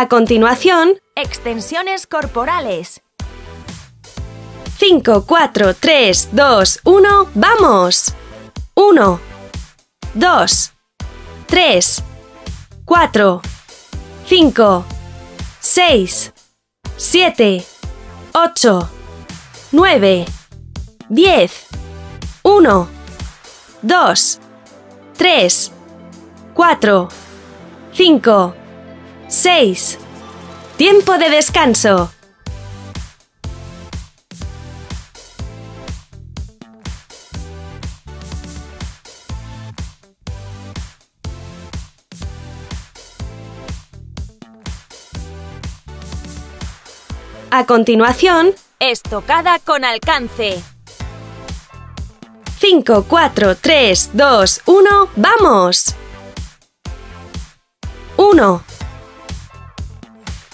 A continuación, Extensiones corporales. 5, 4, 3, 2, 1, ¡vamos! 1, 2, 3, 4, 5, 6, 7, 8, 9, 10, 1, 2, 3, 4, 5, 6. Tiempo de descanso. A continuación, Estocada con alcance. 5, 4, 3, 2, 1, ¡vamos! 1,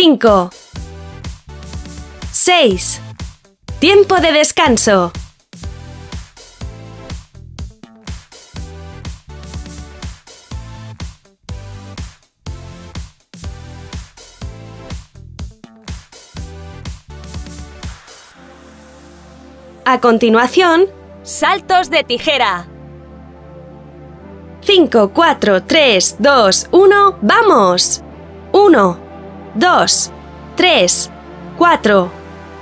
5, 6. Tiempo de descanso. A continuación, Saltos de tijera. 5, 4, 3, 2, 1, ¡vamos! 1, 2, 3, 4,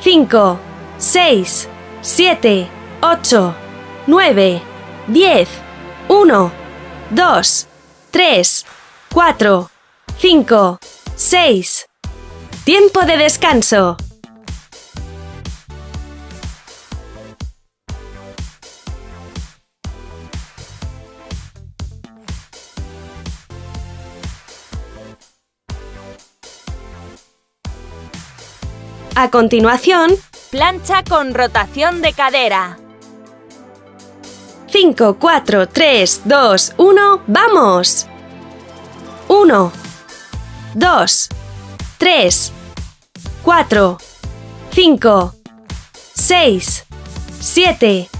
5, 6, 7, 8, 9, 10, 1, 2, 3, 4, 5, 6. Tiempo de descanso. A continuación, Plancha con rotación de cadera. 5, 4, 3, 2, 1, ¡vamos! 1, 2, 3, 4, 5, 6, 7,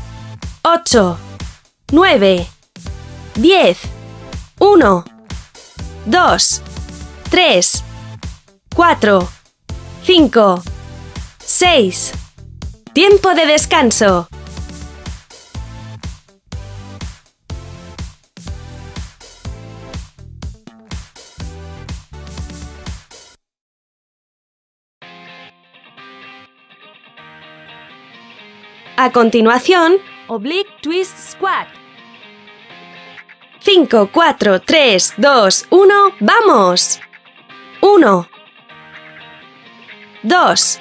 8, 9, 10, 1, 2, 3, 4, 5, 6. Tiempo de descanso. A continuación, Oblique twist squat. 5, 4, 3, 2, 1, ¡vamos! 1, 2,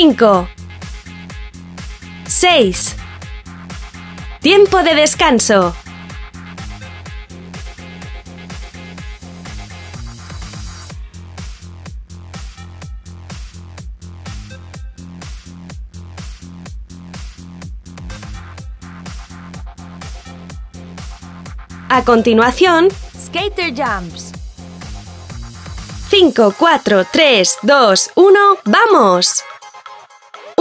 5, 6. Tiempo de descanso. A continuación, Skater jumps. 5, 4, 3, 2, 1, ¡vamos!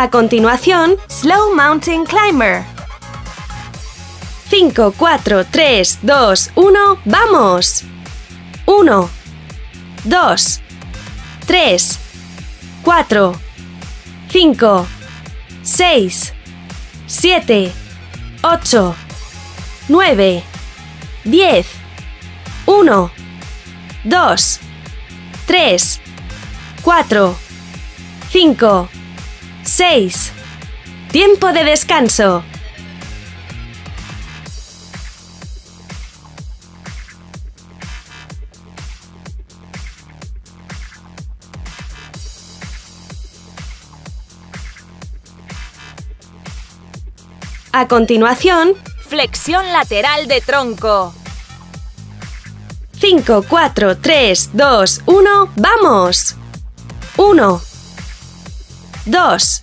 A continuación, Slow Mountain Climber. 5, 4, 3, 2, 1, ¡vamos! 1, 2, 3, 4, 5, 6, 7, 8, 9, 10, 1, 2, 3, 4, 5, 6. Tiempo de descanso. A continuación, Flexión lateral de tronco. 5, 4, 3, 2, 1, ¡vamos! 1, 2,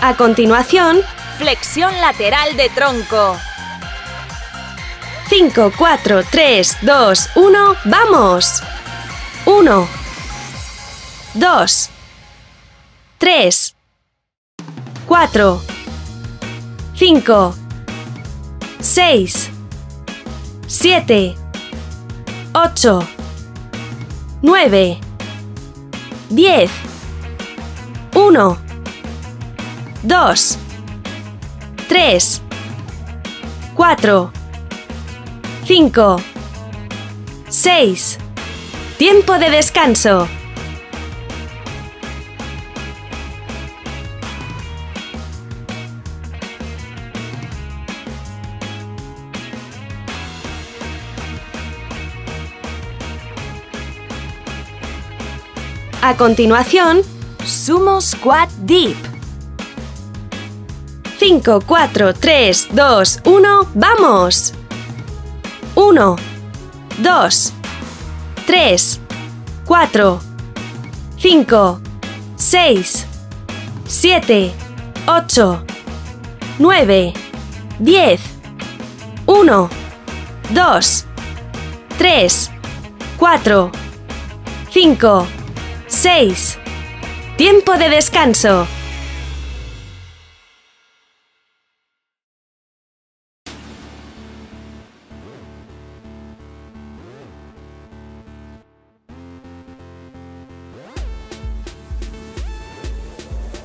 A continuación, Flexión lateral de tronco. 5, 4, 3, 2, 1, ¡vamos! 1, 2, 3, 4, 5, 6, 7, 8, 9, 10, 1, 2, 3, 4, 5, 6. Tiempo de descanso. A continuación, Sumo Squat Deep. 5, 4, 3, 2, 1, ¡vamos! 1, 2, 3, 4, 5, 6, 7, 8, 9, 10, 1, 2, 3, 4, 5, 6. Tiempo de descanso.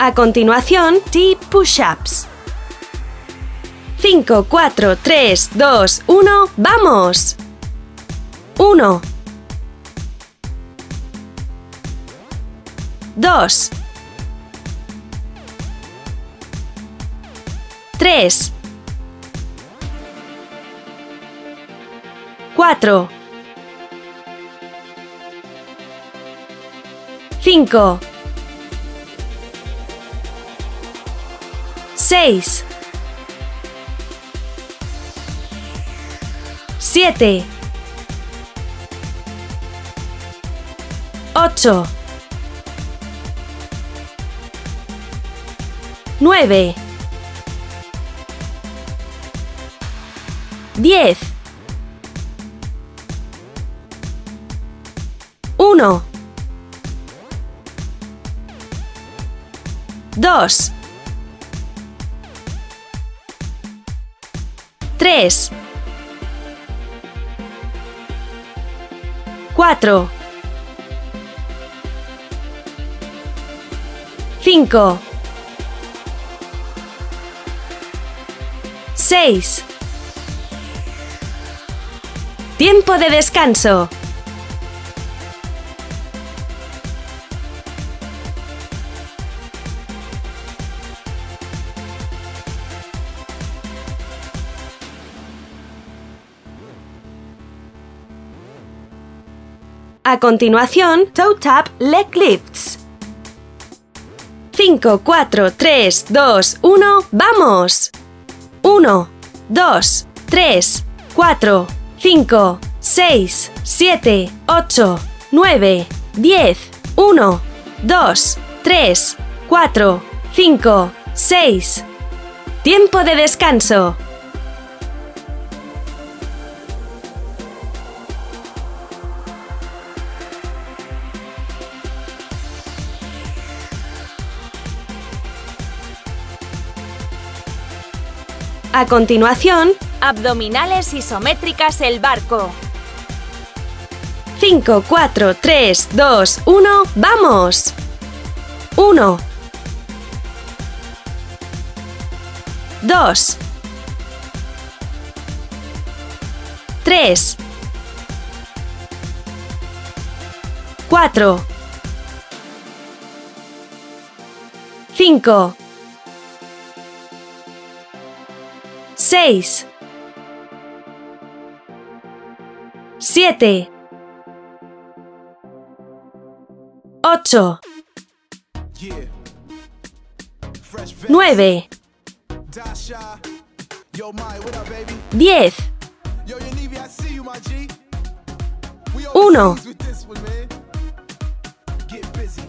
A continuación, Deep Push-Ups. 5, 4, 3, 2, 1, ¡vamos! 1, 2, 3, 4, 5, 6, 7, 8, 9, 10, 1, 2, 3 4 5 6 Tiempo de descanso. A continuación, toe tap leg lifts. 5, 4, 3, 2, 1, ¡vamos! 1, 2, 3, 4, 5, 6, 7, 8, 9, 10, 1, 2, 3, 4, 5, 6. Tiempo de descanso. A continuación, Abdominales isométricas el barco. 5, 4, 3, 2, 1, ¡vamos! 1 2 3 4 5 see you, my G. We Uno. overseas with this one, man. Get busy,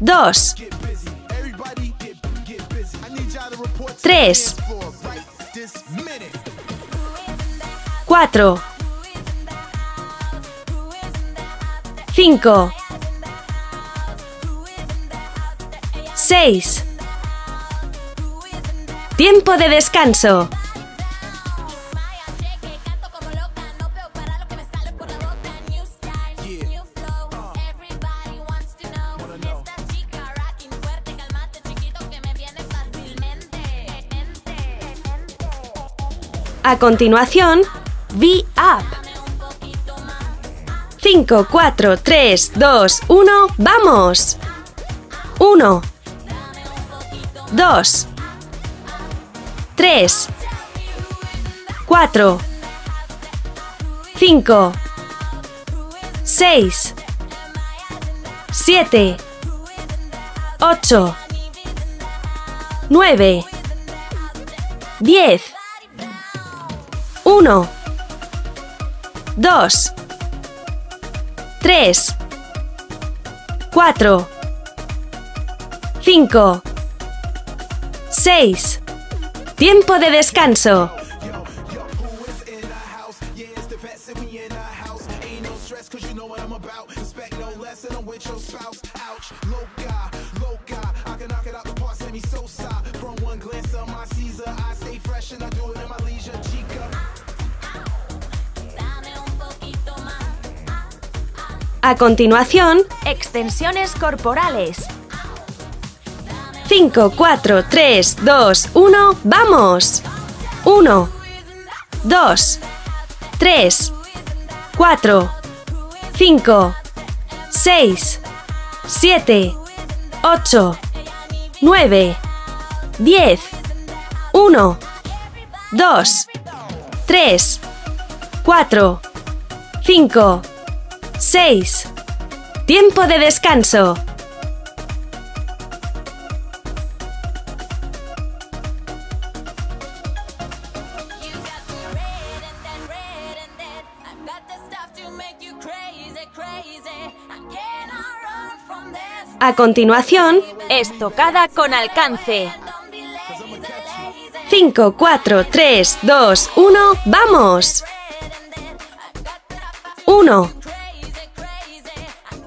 2 get busy. Everybody, get, get busy. I need y'all to report to Tres. The dance floor right this minute. 4 5 6 Tiempo de descanso. A continuación, V-Up. 5, 4, 3, 2, 1, ¡vamos! 1 2 3 4 5 6 7 8 9 10 1 2 3 4 5 6 Tiempo de descanso. Ouch, loca, loca. I can knock it out the park, send me so. A continuación, Extensiones corporales. 5, 4, 3, 2, 1, ¡vamos! 1 2 3 4 5 6 7 8 9 10 1 2 3 4 5 6 Tiempo de descanso. A continuación, Estocada con alcance. 5, 4, 3, 2, 1, ¡vamos! 1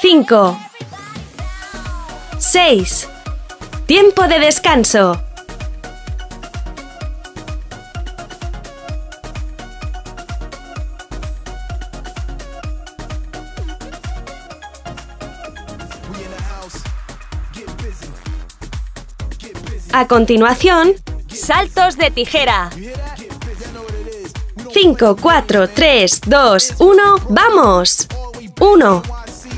5, 6. Tiempo de descanso. A continuación, Saltos de tijera. 5, 4, 3, 2, 1, ¡vamos! 1,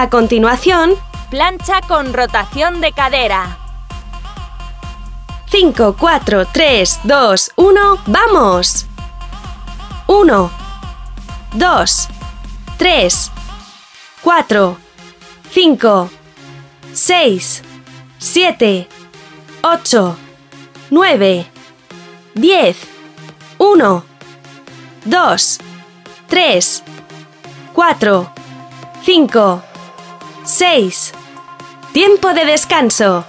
A continuación, Plancha con rotación de cadera. 5, 4, 3, 2, 1, ¡vamos! 1, 2, 3, 4, 5, 6, 7, 8, 9, 10, 1, 2, 3, 4, 5, 6. Tiempo de descanso.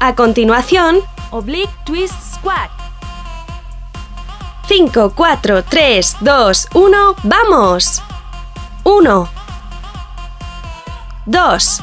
A continuación, Oblique twist squat. 5, 4, 3, 2, 1, ¡vamos! 1, 2,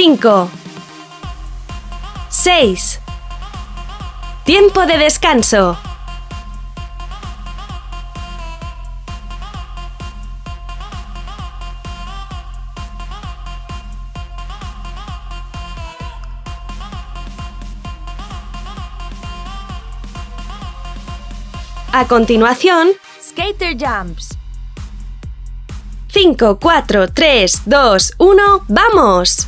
5, 6. Tiempo de descanso. A continuación, Skater jumps. 5, 4, 3, 2, 1, ¡vamos!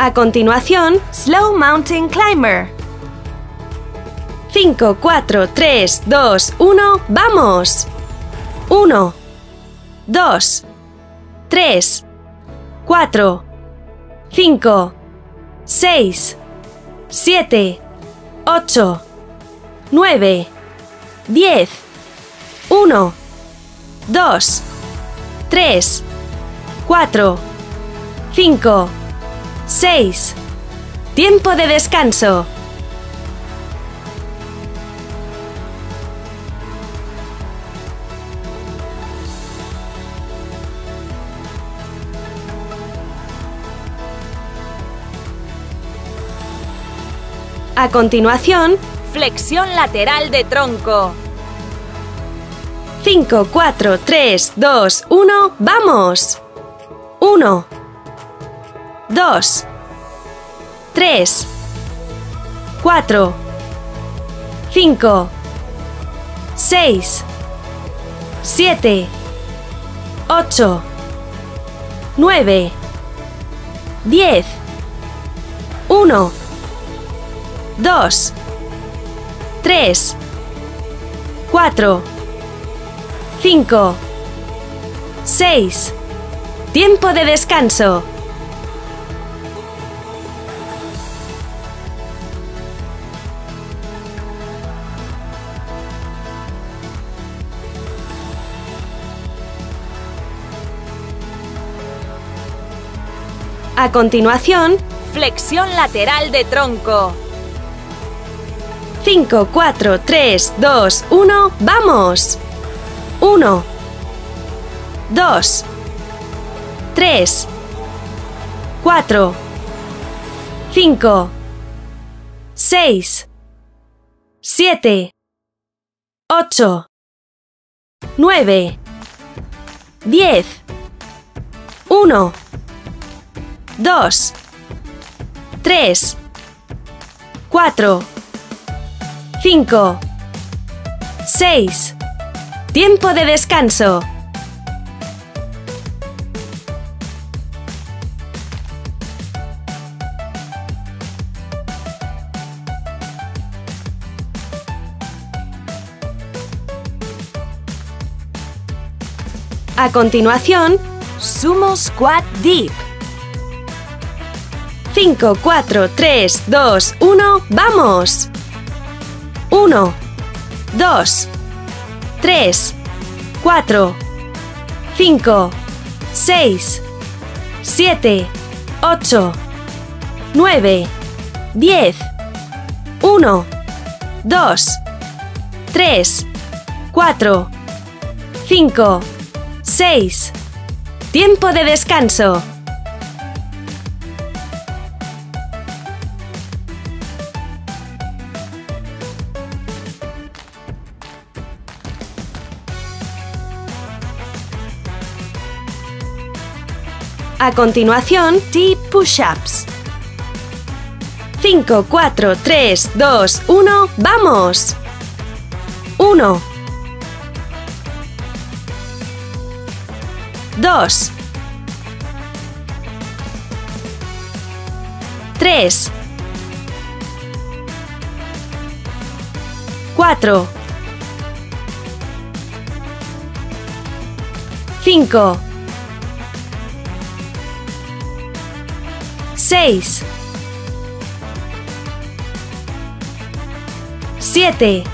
A continuación, Slow mountain climber. 5, 4, 3, 2, 1, ¡vamos! 1, 2, 3, 4, 5, 6, 7, 8, 9, 10, 1, 2, 3, 4, 5, 6. Tiempo de descanso. A continuación, Flexión lateral de tronco. 5, 4, 3, 2, 1, ¡vamos! 1, 2, 3, 4, 5, 6, 7, 8, 9, 10, 1, 2, 3, 4, 5, 6. Tiempo de descanso. Continuación, Flexión lateral de tronco. 5, 4, 3, 2, 1, ¡vamos! 1, 2, 3, 4, 5, 6, 7, 8, 9, 10, 1, 2, 3, 4, 5, 6. Tiempo de descanso. A continuación, Sumo squat deep. 5, 4, 3, 2, 1, ¡vamos! 1, 2, 3, 4, 5, 6, 7, 8, 9, 10, 1, 2, 3, 4, 5, 6. Tiempo de descanso. A continuación, T push-ups. 5, 4, 3, 2, 1, ¡vamos! 1 2 3 4 5 6 7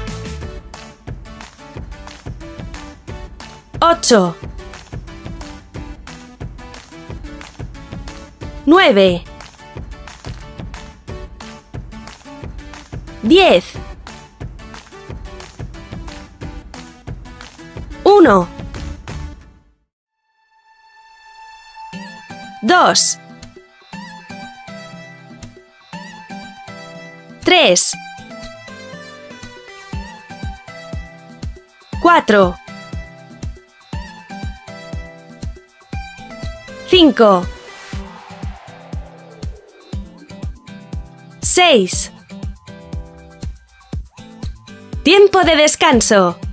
8 9 10 1 2 3 4 5 6 Tiempo de descanso.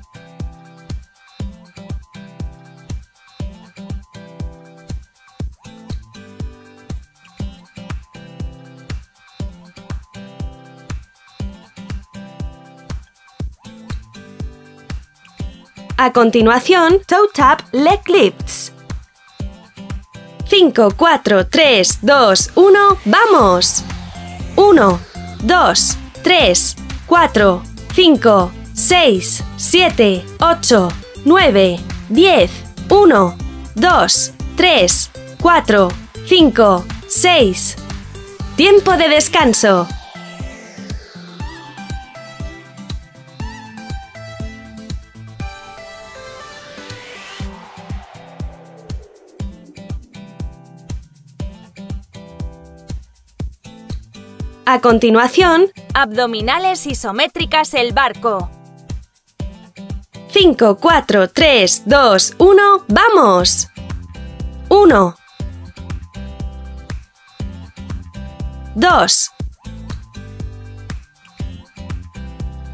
A continuación, toe tap leg lifts. 5, 4, 3, 2, 1, ¡vamos! 1, 2, 3, 4, 5, 6, 7, 8, 9, 10, 1, 2, 3, 4, 5, 6. Tiempo de descanso. A continuación, Abdominales isométricas el barco. 5, 4, 3, 2, 1, ¡vamos! 1 2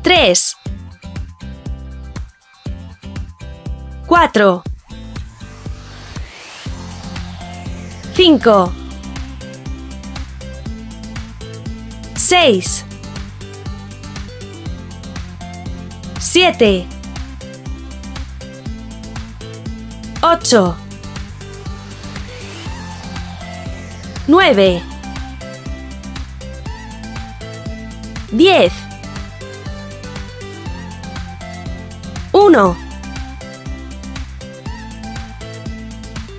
3 4 5 6 7 8 9 10 1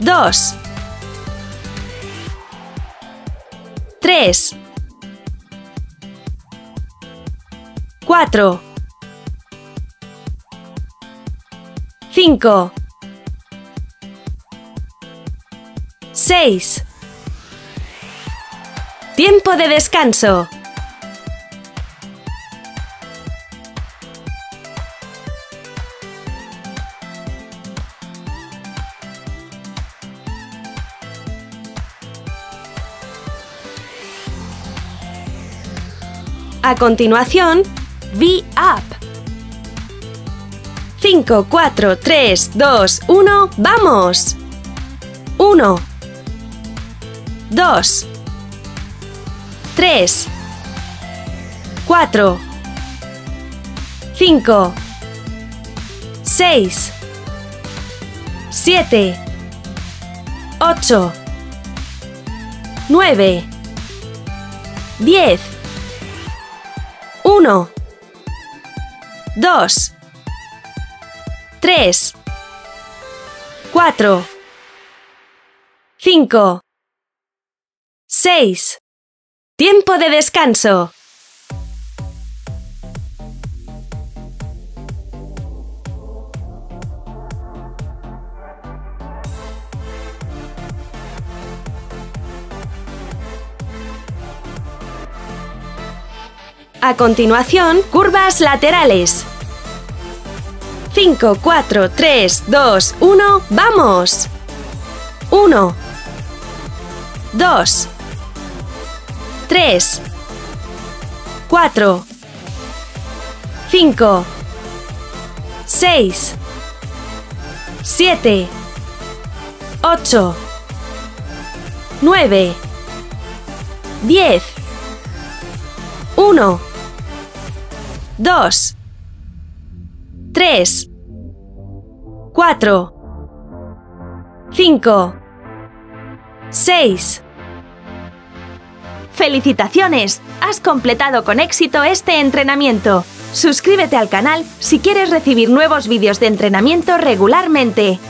2 3 4 5 6 Tiempo de descanso. A continuación, V-Up. 5, 4, 3, 2, 1, ¡vamos! 1, 2, 3, 4, 5, 6, 7, 8, 9, 10, 1, 2, 3, 4, 5, 6, Tiempo de descanso. A continuación, curvas laterales. 5, 4, 3, 2, 1, ¡vamos! 1, 2, 3, 4, 5, 6, 7, 8, 9, 10, 1, 2, 3, 4, 5, 6, ¡Felicitaciones! Has completado con éxito este entrenamiento. Suscríbete al canal si quieres recibir nuevos vídeos de entrenamiento regularmente.